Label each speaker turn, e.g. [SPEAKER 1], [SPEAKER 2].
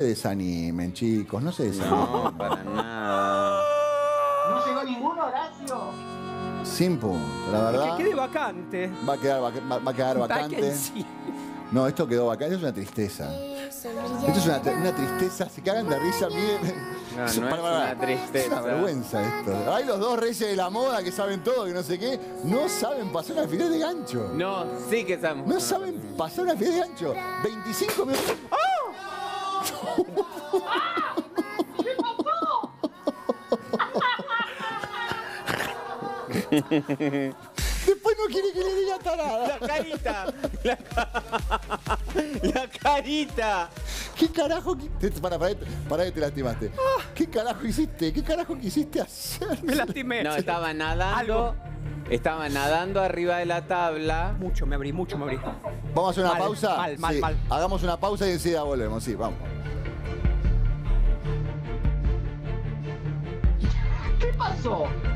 [SPEAKER 1] se desanimen, chicos, no se desanimen.
[SPEAKER 2] No, para nada.
[SPEAKER 3] No llegó ninguno, Horacio.
[SPEAKER 1] Sin punto, la
[SPEAKER 4] Que
[SPEAKER 1] verdad.
[SPEAKER 4] quede vacante.
[SPEAKER 1] Va a quedar, va- va a quedar vacante.
[SPEAKER 4] Vacancy.
[SPEAKER 1] No, esto quedó vacante, es una tristeza. Esto es una, una tristeza, se cagan de risa, miren.
[SPEAKER 2] No, no es
[SPEAKER 1] Para, para,
[SPEAKER 2] una
[SPEAKER 1] Es
[SPEAKER 2] tristeza.
[SPEAKER 1] una vergüenza esto. Hay los dos reyes de la moda que saben todo, que no sé qué, no saben pasar una final de gancho.
[SPEAKER 2] No, sí que estamos.
[SPEAKER 1] No saben pasar una final de gancho. 25 minutos. Después no quiere que le diga tarada.
[SPEAKER 2] La carita. La, la carita.
[SPEAKER 1] ¿Qué carajo? te- Para, para, para que te lastimaste. ¿Qué carajo hiciste? ¿Qué carajo quisiste hacer?
[SPEAKER 4] Me lastimé.
[SPEAKER 2] No, estaba nadando.
[SPEAKER 4] Algo.
[SPEAKER 2] Estaba nadando arriba de la tabla.
[SPEAKER 4] Mucho me abrí, mucho me abrí.
[SPEAKER 1] Vamos a hacer una
[SPEAKER 4] Mal,
[SPEAKER 1] pausa.
[SPEAKER 4] mal, mal,
[SPEAKER 1] Sí,
[SPEAKER 4] mal.
[SPEAKER 1] Hagamos una pausa y enseguida volvemos. Sí, vamos.
[SPEAKER 3] ¿Qué pasó?